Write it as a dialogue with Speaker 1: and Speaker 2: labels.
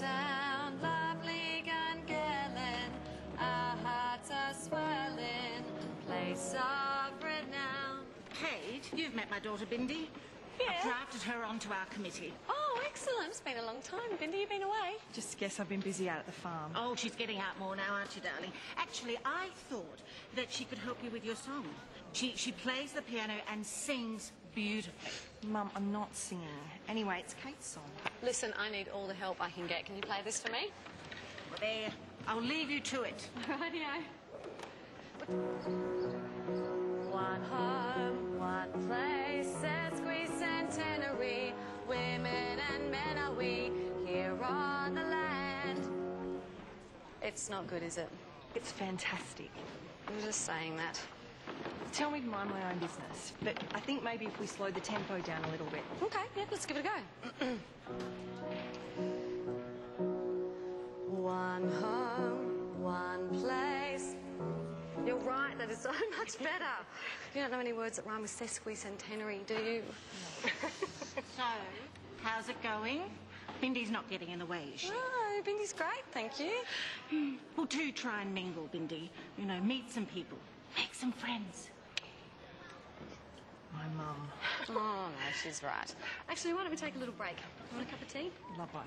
Speaker 1: town, lovely Gungellan. Our hearts are swelling, place of renown.
Speaker 2: Kate, you've met my daughter Bindi.
Speaker 1: Yeah.
Speaker 2: I've drafted her onto our committee.
Speaker 1: Oh, excellent. It's been a long time. Bindi, you've been away.
Speaker 3: Just guess I've been busy out at the farm.
Speaker 2: Oh, she's getting out more now, aren't you, darling? Actually, I thought that she could help you with your song. She she plays the piano and sings beautifully.
Speaker 3: Mum, I'm not singing. Anyway, it's Kate's song.
Speaker 1: Listen, I need all the help I can get. Can you play this for me?
Speaker 2: Well, there, I'll leave you to it.
Speaker 1: Radio. It's not good, is it?
Speaker 3: It's fantastic.
Speaker 1: I'm just saying that.
Speaker 3: Tell me to mind my own business, but I think maybe if we slow the tempo down a little bit.
Speaker 1: Okay, yeah, let's give it a go. one home, one place. You're right, that is so much better. You don't know any words that rhyme with sesquicentenary, do you? No.
Speaker 2: So, how's it going? Bindi's not getting in the way, is she?
Speaker 1: Oh, Bindi's great, thank you. Hmm.
Speaker 2: Well, do try and mingle, Bindi. You know, meet some people, make some friends.
Speaker 3: My mum.
Speaker 1: Oh, no, she's right. Actually, why don't we take a little break? Want a cup of tea?
Speaker 3: Love one.